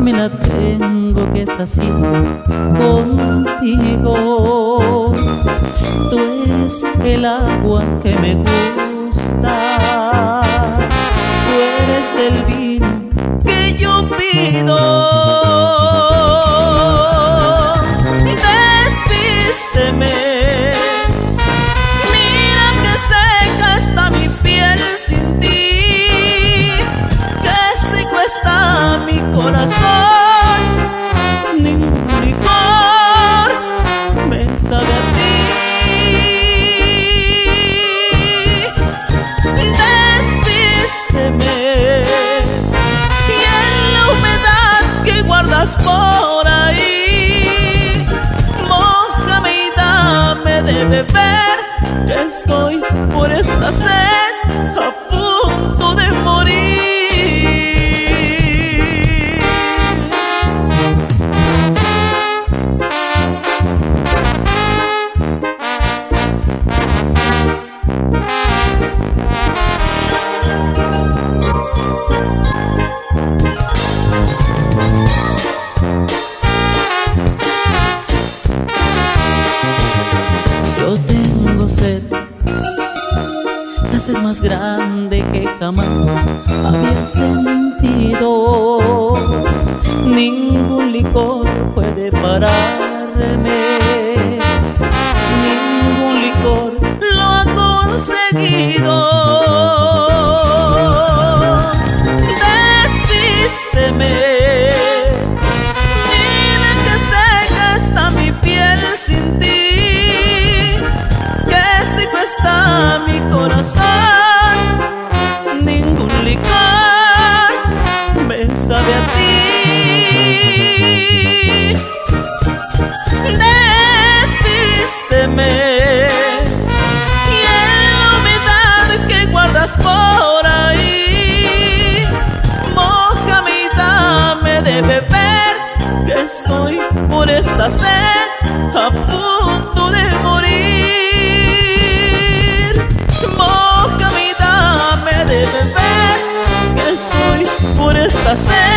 me la tengo que saciar contigo. Tú eres el agua que me gusta, tú eres el vino que yo pido. De que estoy por esta sed sed, la sed más grande que jamás había sentido. Ningún licor puede pararme, wanna. De beber, que estoy por esta sed